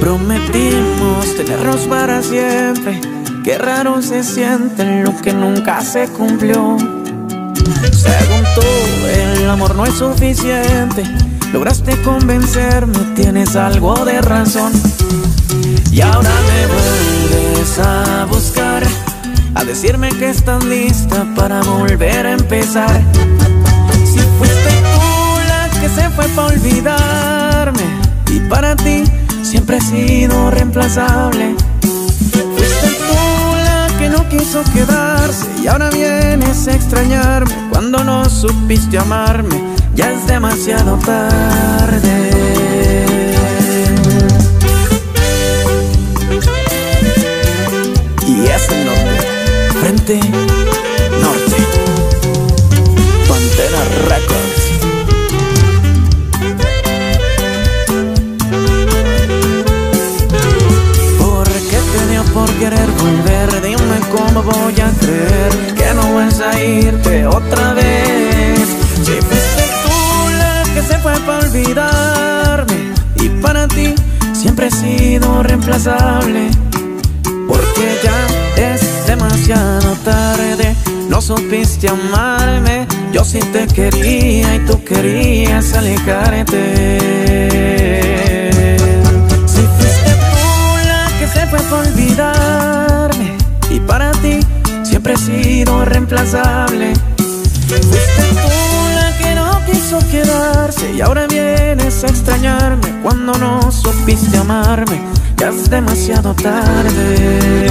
Prometimos tenernos para siempre. Qué raro se siente lo que nunca se cumplió. Según tú, el amor no es suficiente. Lograste convencerme, tienes algo de razón. Y ahora me vuelves a buscar, a decirme que estás lista para volver a empezar. Si fuiste tú la que se fue para olvidarme, y para ti siempre he sido reemplazable. Fuiste tú la que no quiso quedarse, y ahora vienes a extrañarme cuando no supiste amarme. Ya es demasiado tarde. y es el norte. Frente Norte. Pantera Records. ¿Por qué te dio por querer volver? Dime cómo voy a creer que no vas a irte otra siempre he sido reemplazable. Porque ya es demasiado tarde No supiste amarme Yo sí te quería y tú querías alejarte Si fuiste tú la que se fue por olvidarme Y para ti siempre he sido reemplazable quedarse Y ahora vienes a extrañarme Cuando no supiste amarme ya es demasiado tarde.